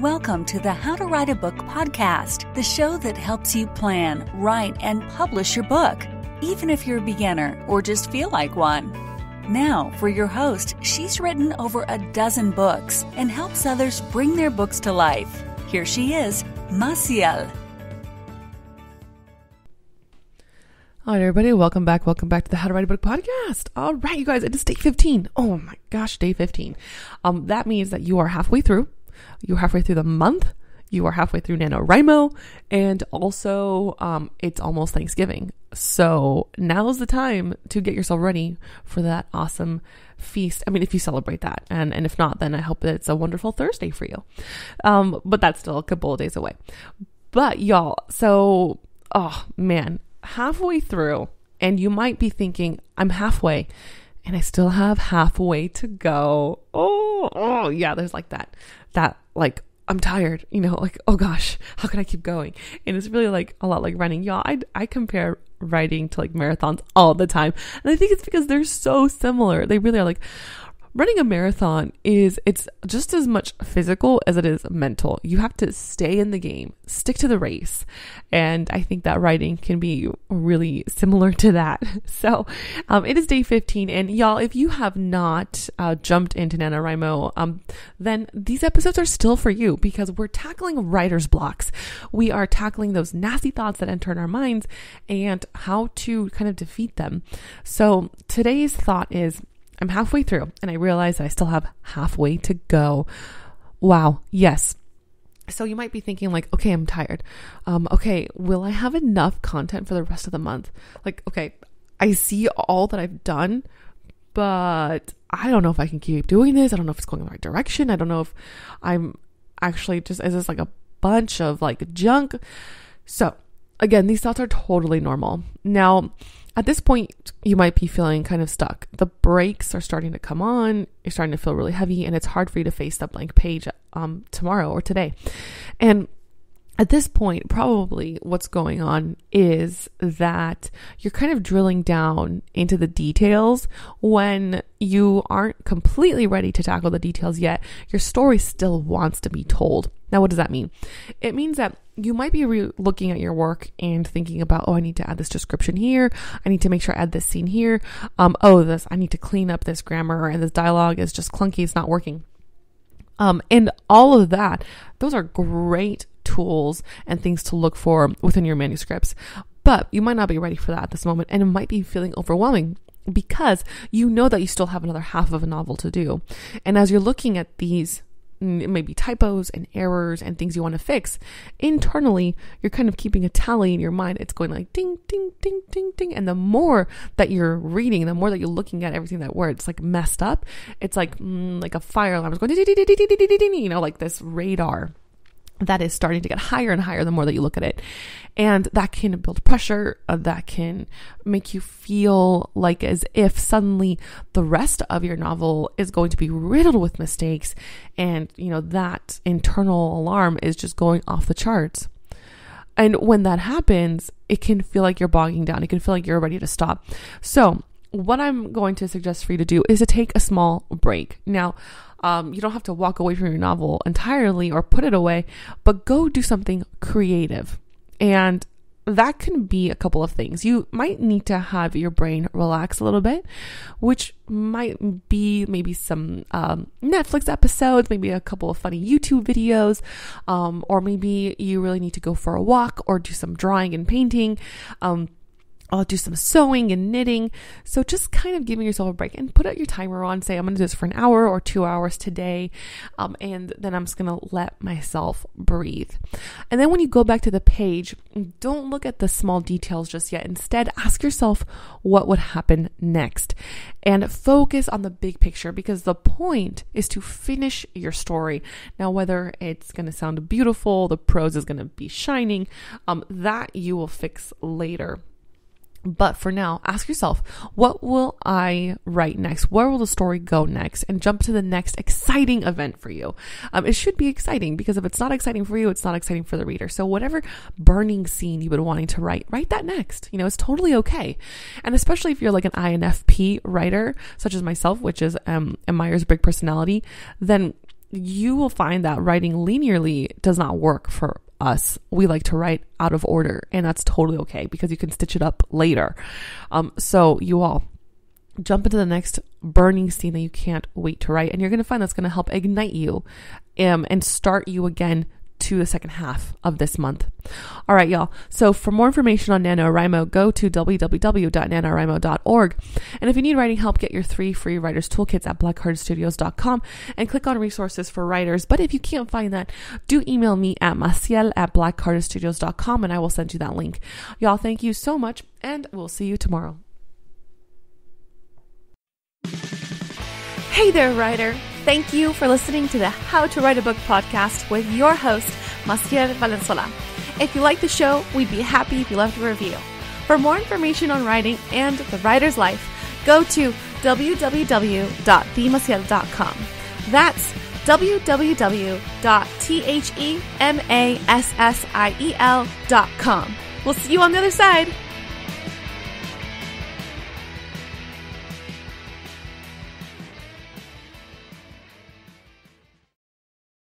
Welcome to the How to Write a Book podcast, the show that helps you plan, write, and publish your book, even if you're a beginner or just feel like one. Now, for your host, she's written over a dozen books and helps others bring their books to life. Here she is, Massiel. All right, everybody, welcome back. Welcome back to the How to Write a Book podcast. All right, you guys, it is day 15. Oh my gosh, day 15. Um, that means that you are halfway through. You're halfway through the month. You are halfway through NaNoWriMo. And also, um, it's almost Thanksgiving. So now's the time to get yourself ready for that awesome feast. I mean, if you celebrate that. And, and if not, then I hope that it's a wonderful Thursday for you. Um, but that's still a couple of days away. But y'all, so, oh man, halfway through, and you might be thinking, I'm halfway and I still have halfway to go. Oh, oh, yeah, there's like that, that like, I'm tired, you know, like, oh gosh, how can I keep going? And it's really like a lot like running. Y'all, I, I compare writing to like marathons all the time. And I think it's because they're so similar. They really are like, running a marathon is it's just as much physical as it is mental. You have to stay in the game, stick to the race. And I think that writing can be really similar to that. So, um, it is day 15 and y'all, if you have not uh, jumped into NaNoWriMo, um, then these episodes are still for you because we're tackling writer's blocks. We are tackling those nasty thoughts that enter in our minds and how to kind of defeat them. So today's thought is I'm halfway through and I realize that I still have halfway to go. Wow. Yes. So you might be thinking like, okay, I'm tired. Um, okay, will I have enough content for the rest of the month? Like, okay, I see all that I've done, but I don't know if I can keep doing this. I don't know if it's going in the right direction. I don't know if I'm actually just, is this like a bunch of like junk? So again, these thoughts are totally normal. Now, at this point, you might be feeling kind of stuck. The brakes are starting to come on. You're starting to feel really heavy, and it's hard for you to face that blank page um, tomorrow or today. And at this point, probably what's going on is that you're kind of drilling down into the details when you aren't completely ready to tackle the details yet. Your story still wants to be told. Now, what does that mean? It means that you might be re- looking at your work and thinking about, oh, I need to add this description here. I need to make sure I add this scene here. Um, oh, this, I need to clean up this grammar and this dialogue is just clunky. It's not working. Um, and all of that, those are great tools and things to look for within your manuscripts. But you might not be ready for that at this moment, and it might be feeling overwhelming because you know that you still have another half of a novel to do. And as you're looking at these maybe typos and errors and things you want to fix internally you're kind of keeping a tally in your mind it's going like ding ding ding ding ding and the more that you're reading the more that you're looking at everything that where it's like messed up it's like mm, like a fire alarm is going you know like this radar that is starting to get higher and higher the more that you look at it. And that can build pressure, uh, that can make you feel like as if suddenly the rest of your novel is going to be riddled with mistakes. And, you know, that internal alarm is just going off the charts. And when that happens, it can feel like you're bogging down. It can feel like you're ready to stop. So, what I'm going to suggest for you to do is to take a small break. Now, um, you don't have to walk away from your novel entirely or put it away, but go do something creative. And that can be a couple of things. You might need to have your brain relax a little bit, which might be maybe some um, Netflix episodes, maybe a couple of funny YouTube videos, um, or maybe you really need to go for a walk or do some drawing and painting. Um, I'll do some sewing and knitting. So just kind of giving yourself a break and put out your timer on. Say, I'm going to do this for an hour or two hours today. Um, and then I'm just going to let myself breathe. And then when you go back to the page, don't look at the small details just yet. Instead, ask yourself what would happen next and focus on the big picture because the point is to finish your story. Now, whether it's going to sound beautiful, the prose is going to be shining, um, that you will fix later. But for now, ask yourself, what will I write next? Where will the story go next? And jump to the next exciting event for you. Um, it should be exciting because if it's not exciting for you, it's not exciting for the reader. So whatever burning scene you've been wanting to write, write that next. You know, it's totally okay. And especially if you're like an INFP writer, such as myself, which is um, a Myers-Briggs personality, then you will find that writing linearly does not work for us. We like to write out of order, and that's totally okay because you can stitch it up later. Um, so, you all jump into the next burning scene that you can't wait to write, and you're going to find that's going to help ignite you um, and start you again to the second half of this month. All right, y'all. So for more information on NaNoWriMo, go to www.nanowrimo.org. And if you need writing help, get your three free writers toolkits at blackheartedstudios.com and click on resources for writers. But if you can't find that, do email me at massiel at blackheartedstudios.com and I will send you that link. Y'all, thank you so much and we'll see you tomorrow. Hey there, writer. Thank you for listening to the How to Write a Book podcast with your host, Massiel Valenzuela. If you like the show, we'd be happy if you left a review. For more information on writing and the writer's life, go to www.themassiel.com. That's www.themassiel.com. We'll see you on the other side.